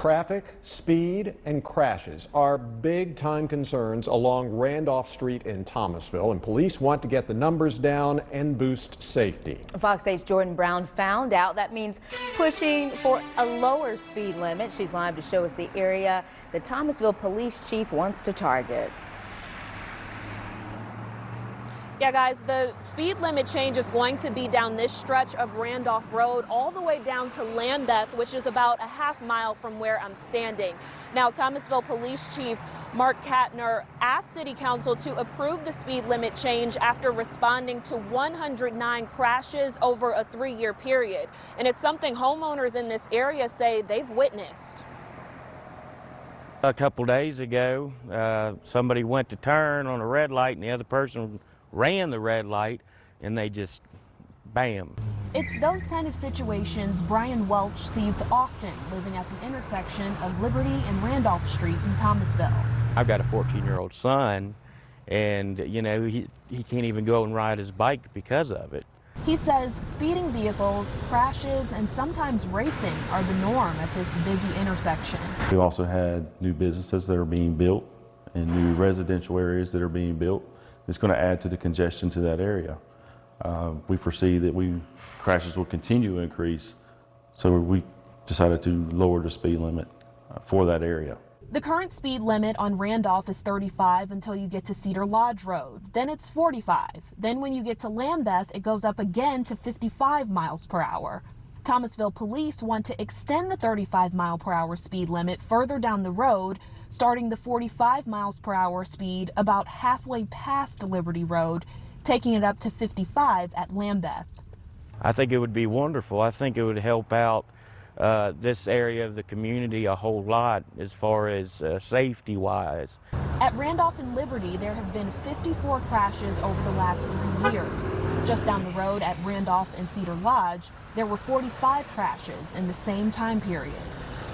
Traffic, speed, and crashes are big time concerns along Randolph Street in Thomasville, and police want to get the numbers down and boost safety. Fox 8's Jordan Brown found out that means pushing for a lower speed limit. She's live to show us the area the Thomasville police chief wants to target. Yeah, guys, the speed limit change is going to be down this stretch of Randolph Road all the way down to Lambeth, which is about a half mile from where I'm standing. Now, Thomasville Police Chief Mark Katner asked City Council to approve the speed limit change after responding to 109 crashes over a three-year period. And it's something homeowners in this area say they've witnessed. A couple days ago, uh, somebody went to turn on a red light and the other person ran the red light and they just bam. It's those kind of situations Brian Welch sees often living at the intersection of Liberty and Randolph Street in Thomasville. I've got a 14 year old son and you know he, he can't even go and ride his bike because of it. He says speeding vehicles, crashes, and sometimes racing are the norm at this busy intersection. We also had new businesses that are being built and new residential areas that are being built it's going to add to the congestion to that area. Uh, we foresee that we crashes will continue to increase, so we decided to lower the speed limit uh, for that area. The current speed limit on Randolph is 35 until you get to Cedar Lodge Road. Then it's 45. Then when you get to Lambeth, it goes up again to 55 miles per hour. Thomasville police want to extend the 35 mile per hour speed limit further down the road, starting the 45 miles per hour speed about halfway past Liberty Road, taking it up to 55 at Lambeth. I think it would be wonderful. I think it would help out uh, this area of the community a whole lot as far as uh, safety wise. At Randolph and Liberty, there have been 54 crashes over the last three years. Just down the road at Randolph and Cedar Lodge, there were 45 crashes in the same time period.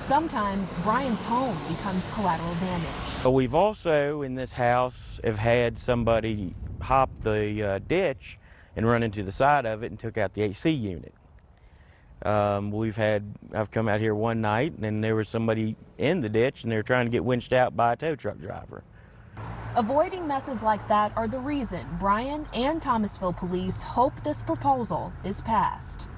Sometimes Brian's home becomes collateral damage. But we've also in this house have had somebody hop the uh, ditch and run into the side of it and took out the AC unit. Um, we've had, I've come out here one night and there was somebody in the ditch and they were trying to get winched out by a tow truck driver. Avoiding messes like that are the reason Brian and Thomasville police hope this proposal is passed.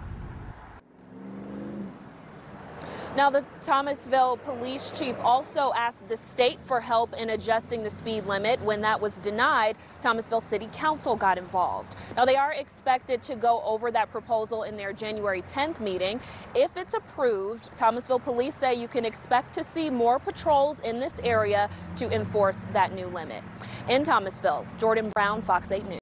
Now, the Thomasville police chief also asked the state for help in adjusting the speed limit. When that was denied, Thomasville City Council got involved. Now, they are expected to go over that proposal in their January 10th meeting. If it's approved, Thomasville police say you can expect to see more patrols in this area to enforce that new limit. In Thomasville, Jordan Brown, Fox 8 News.